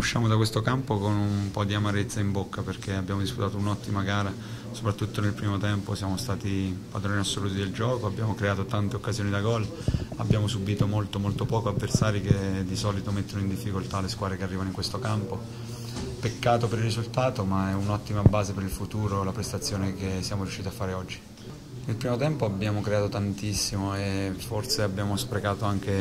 Usciamo da questo campo con un po' di amarezza in bocca perché abbiamo disputato un'ottima gara, soprattutto nel primo tempo siamo stati padroni assoluti del gioco, abbiamo creato tante occasioni da gol, abbiamo subito molto molto poco avversari che di solito mettono in difficoltà le squadre che arrivano in questo campo. Peccato per il risultato ma è un'ottima base per il futuro la prestazione che siamo riusciti a fare oggi. Nel primo tempo abbiamo creato tantissimo e forse abbiamo sprecato anche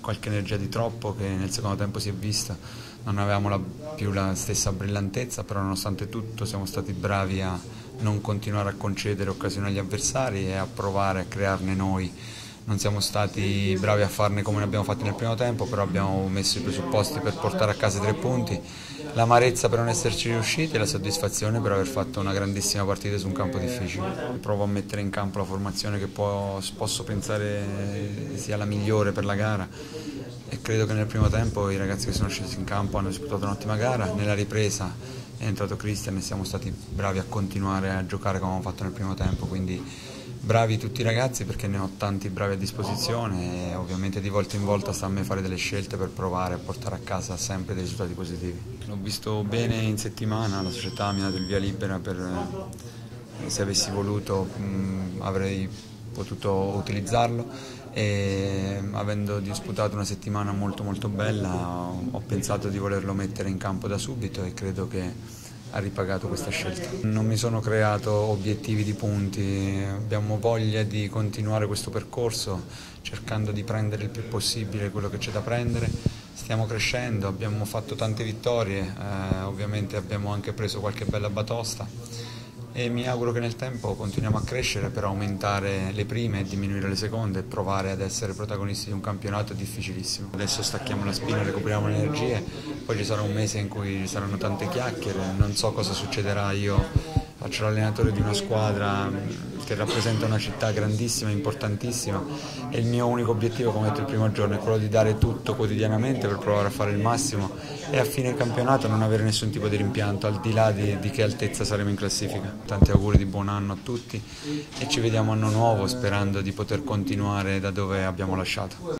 qualche energia di troppo che nel secondo tempo si è vista. Non avevamo la, più la stessa brillantezza, però nonostante tutto siamo stati bravi a non continuare a concedere occasioni agli avversari e a provare a crearne noi non siamo stati bravi a farne come ne abbiamo fatti nel primo tempo, però abbiamo messo i presupposti per portare a casa i tre punti, l'amarezza per non esserci riusciti e la soddisfazione per aver fatto una grandissima partita su un campo difficile. Provo a mettere in campo la formazione che può, posso pensare sia la migliore per la gara. E credo che nel primo tempo i ragazzi che sono scesi in campo hanno disputato un'ottima gara, nella ripresa è entrato Cristian e siamo stati bravi a continuare a giocare come abbiamo fatto nel primo tempo, quindi bravi tutti i ragazzi perché ne ho tanti bravi a disposizione e ovviamente di volta in volta sta a me fare delle scelte per provare a portare a casa sempre dei risultati positivi. L'ho visto bene in settimana, la società mi ha dato il via libera per se avessi voluto mh, avrei potuto utilizzarlo e avendo disputato una settimana molto molto bella ho pensato di volerlo mettere in campo da subito e credo che ha ripagato questa scelta. Non mi sono creato obiettivi di punti, abbiamo voglia di continuare questo percorso cercando di prendere il più possibile quello che c'è da prendere. Stiamo crescendo, abbiamo fatto tante vittorie, eh, ovviamente abbiamo anche preso qualche bella batosta e mi auguro che nel tempo continuiamo a crescere per aumentare le prime e diminuire le seconde e provare ad essere protagonisti di un campionato difficilissimo. Adesso stacchiamo la spina, recuperiamo le energie, poi ci sarà un mese in cui ci saranno tante chiacchiere, non so cosa succederà, io faccio l'allenatore di una squadra che rappresenta una città grandissima, importantissima e il mio unico obiettivo, come ho detto il primo giorno, è quello di dare tutto quotidianamente per provare a fare il massimo e a fine campionato non avere nessun tipo di rimpianto, al di là di, di che altezza saremo in classifica. Tanti auguri di buon anno a tutti e ci vediamo anno nuovo sperando di poter continuare da dove abbiamo lasciato.